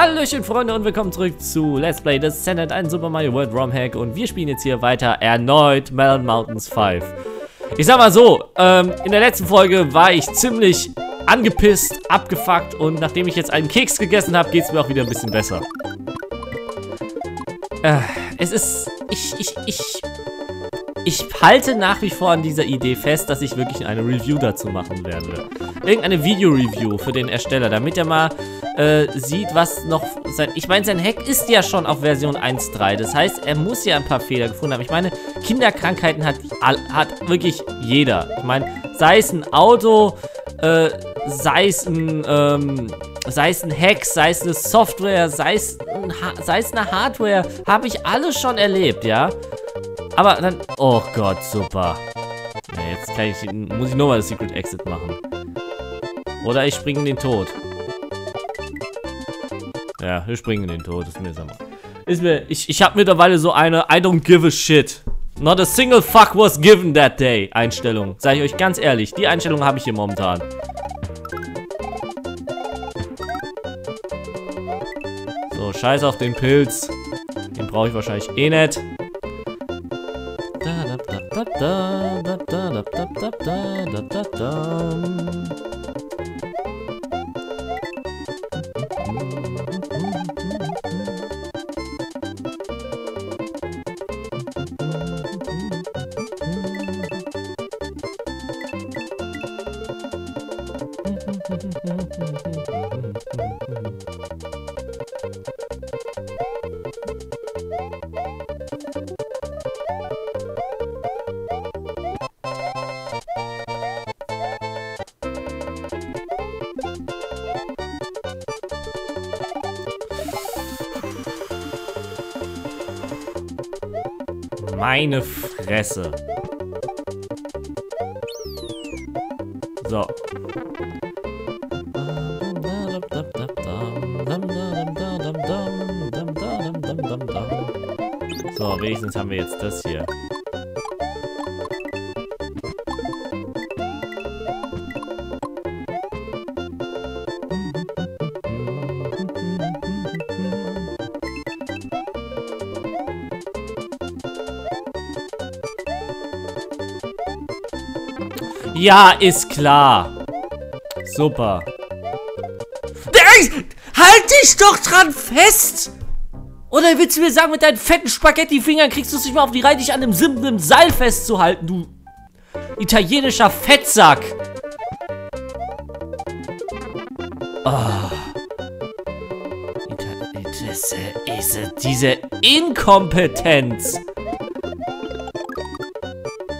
Hallöchen Freunde und willkommen zurück zu Let's Play Descendant, ein Super Mario World ROM Hack und wir spielen jetzt hier weiter erneut Melon Mountains 5. Ich sag mal so, ähm, in der letzten Folge war ich ziemlich angepisst, abgefuckt und nachdem ich jetzt einen Keks gegessen habe, geht es mir auch wieder ein bisschen besser. Äh, es ist, ich, ich, ich, ich halte nach wie vor an dieser Idee fest, dass ich wirklich eine Review dazu machen werde. Irgendeine Video-Review für den Ersteller, damit er mal äh, sieht, was noch sein... Ich meine, sein Hack ist ja schon auf Version 1.3. Das heißt, er muss ja ein paar Fehler gefunden haben. Ich meine, Kinderkrankheiten hat, hat wirklich jeder. Ich meine, sei es ein Auto, äh, sei es ein... Ähm, sei es ein Hack, sei es eine Software, sei es, ein sei es eine Hardware, habe ich alles schon erlebt, ja. Aber dann, oh Gott, super. Ja, jetzt kann ich, muss ich nochmal das Secret Exit machen. Oder ich springe in den Tod. Ja, wir springen in den Tod, ist mir sama. Ist mir, ich, ich habe mittlerweile so eine I don't give a shit. Not a single fuck was given that day Einstellung. Sag ich euch ganz ehrlich, die Einstellung habe ich hier momentan. So, scheiß auf den Pilz. Den brauche ich wahrscheinlich eh nicht. Meine Fresse. So. So, wenigstens haben wir jetzt das hier. Ja, ist klar. Super. Halt dich doch dran fest! Oder willst du mir sagen, mit deinen fetten Spaghetti-Fingern kriegst du es nicht mal auf die Reihe, dich an einem simplen Seil festzuhalten, du italienischer Fettsack? Oh. Diese, diese, diese Inkompetenz.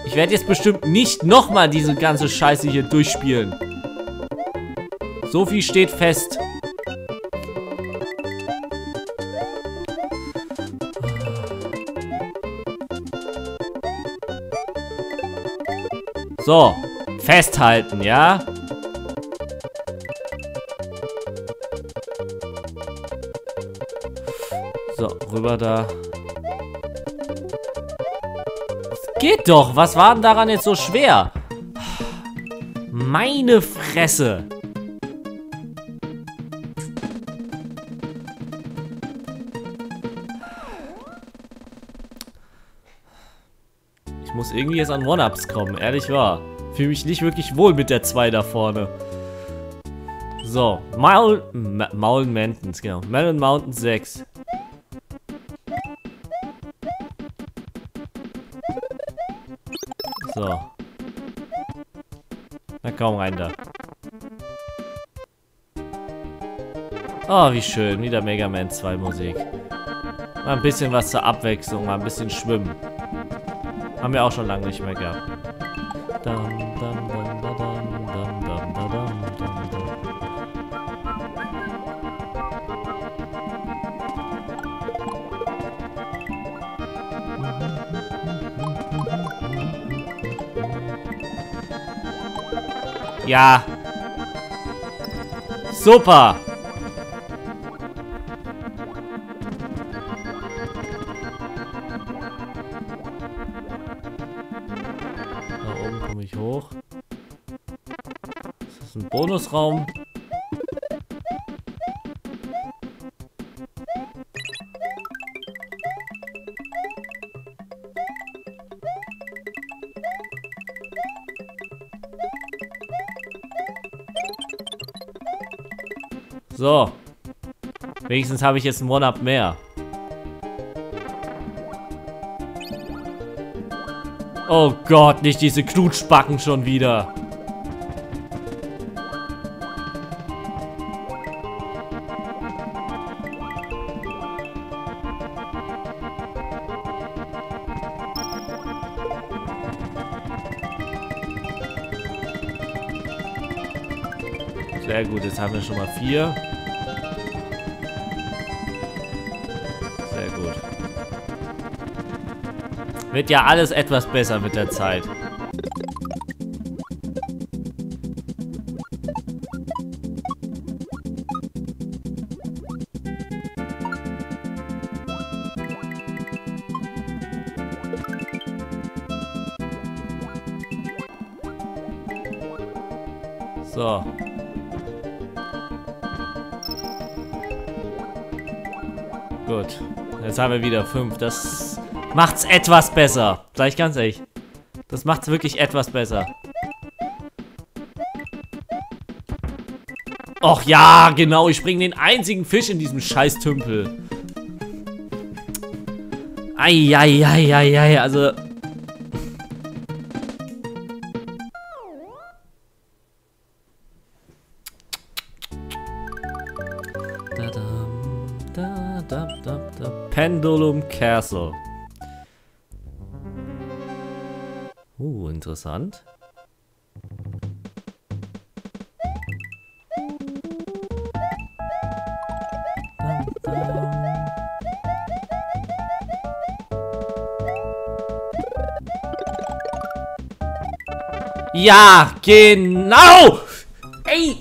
Ich werde jetzt bestimmt nicht nochmal diese ganze Scheiße hier durchspielen. So viel steht fest. So, festhalten, ja? So, rüber da. Geht doch. Was war denn daran jetzt so schwer? Meine Fresse. Muss irgendwie jetzt an One-Ups kommen, ehrlich wahr. Fühle mich nicht wirklich wohl mit der 2 da vorne. So, Maul, Maul Mountains, genau. Melon Mountain 6. So. Na komm rein da. Oh, wie schön. Wieder Mega Man 2 Musik. Mal ein bisschen was zur Abwechslung, mal ein bisschen schwimmen. Haben wir auch schon lange nicht mehr gehabt. Dum, dum, dum, Ja. Super. ich hoch. Das ist ein Bonusraum. So. Wenigstens habe ich jetzt einen One-Up mehr. Oh Gott, nicht diese Knutschbacken schon wieder. Sehr gut, jetzt haben wir schon mal vier. Wird ja alles etwas besser mit der Zeit. So. Gut. Jetzt haben wir wieder fünf. Das macht's etwas besser. Sag ich ganz ehrlich. Das macht's wirklich etwas besser. Och ja, genau. Ich bringe den einzigen Fisch in diesem Scheißtümpel. Eieieiei, also... Pendulum Castle. Interessant. Ja, genau! Ey!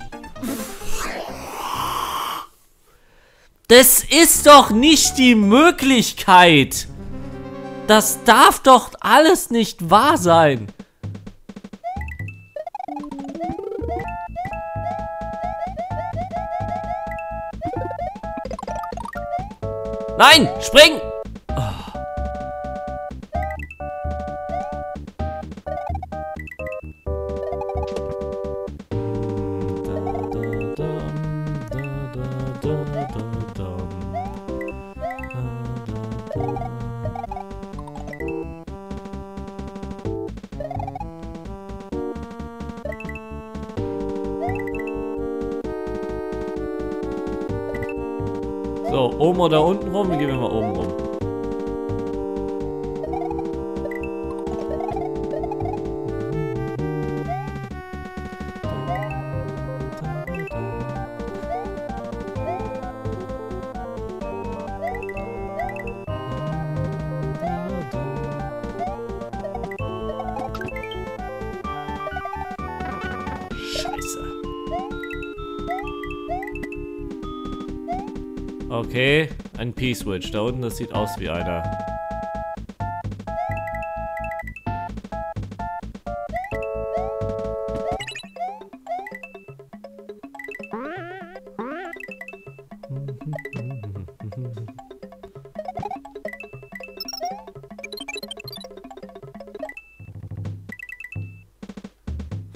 Das ist doch nicht die Möglichkeit! Das darf doch alles nicht wahr sein! Nein! Spring! Oben oder unten rum? Gehen wir mal oben rum. Okay, ein P-Switch. Da unten, das sieht aus wie einer.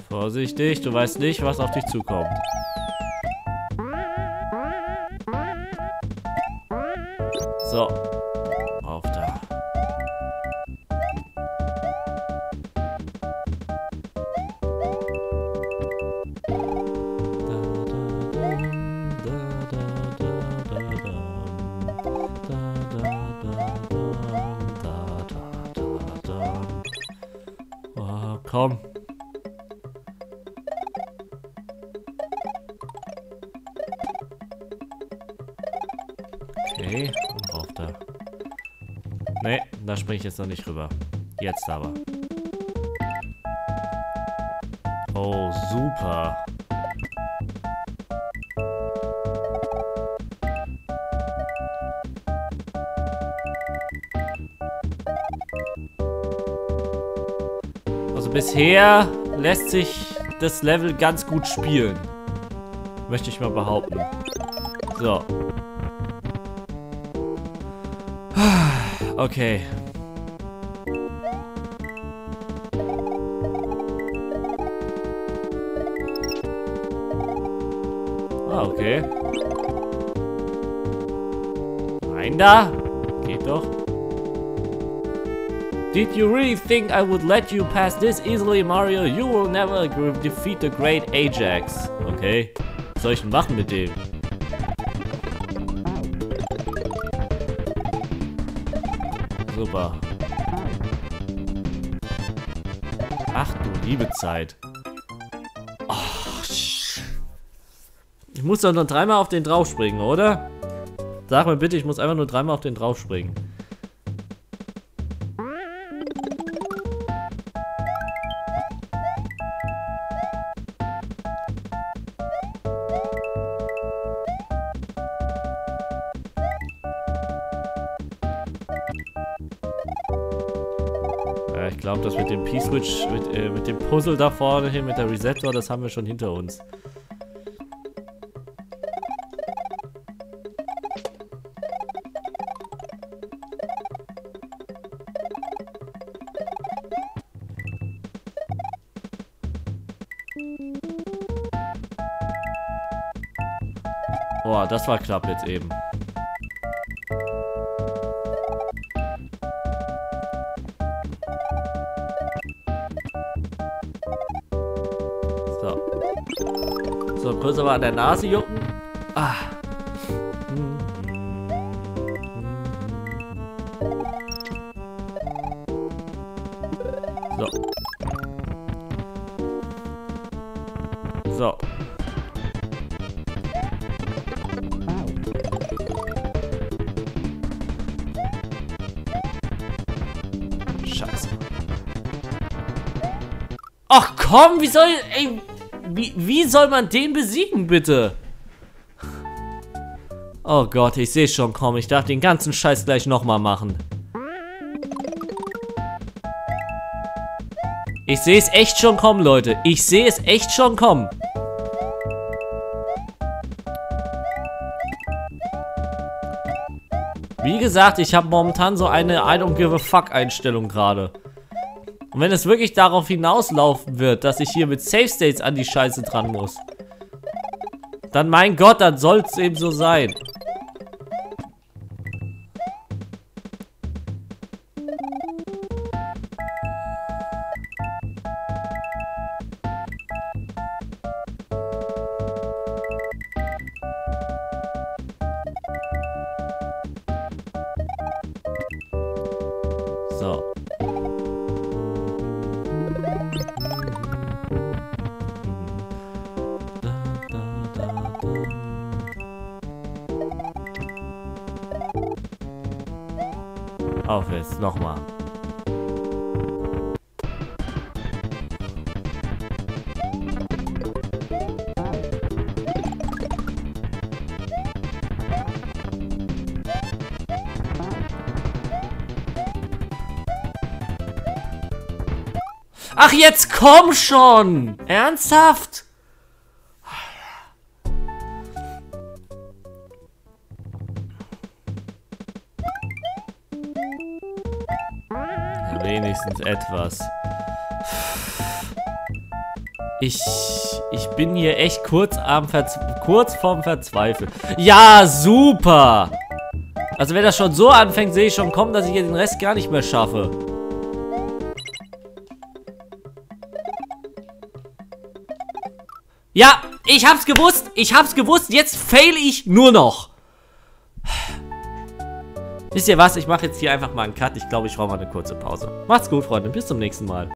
Vorsichtig, du weißt nicht, was auf dich zukommt. So. Auf da. Komm. Okay. Ne, da springe ich jetzt noch nicht rüber. Jetzt aber. Oh, super. Also bisher lässt sich das Level ganz gut spielen. Möchte ich mal behaupten. So. Okay. Ah, okay. Nein, da. Geht doch. Did you really think I would let you pass this easily, Mario? You will never defeat the great Ajax. Okay. Was soll ich denn machen mit dem? Super. Ach du liebe Zeit. Oh, ich muss doch nur dreimal auf den draufspringen, oder? Sag mir bitte, ich muss einfach nur dreimal auf den draufspringen. Das mit äh, mit dem Puzzle da vorne hin, mit der Resettor, das haben wir schon hinter uns. Boah, das war knapp jetzt eben. So. So, kurz aber an der Nase jucken. Ah. So. So. Scheiße. Ach komm, wie soll... Ey, wie, wie soll man den besiegen, bitte? Oh Gott, ich sehe schon kommen. Ich darf den ganzen Scheiß gleich nochmal machen. Ich sehe es echt schon kommen, Leute. Ich sehe es echt schon kommen. Wie gesagt, ich habe momentan so eine I don't give a fuck Einstellung gerade. Und wenn es wirklich darauf hinauslaufen wird, dass ich hier mit Safe States an die Scheiße dran muss, dann mein Gott, dann soll es eben so sein. So. Auf nochmal. Ach, jetzt komm schon! Ernsthaft? Etwas. Ich, ich bin hier echt kurz, am Verz kurz vorm Verzweifeln. Ja, super! Also wenn das schon so anfängt, sehe ich schon kommen, dass ich hier den Rest gar nicht mehr schaffe. Ja, ich hab's gewusst. Ich hab's gewusst. Jetzt fail ich nur noch. Wisst ihr was? Ich mache jetzt hier einfach mal einen Cut. Ich glaube, ich brauche mal eine kurze Pause. Macht's gut, Freunde. Bis zum nächsten Mal.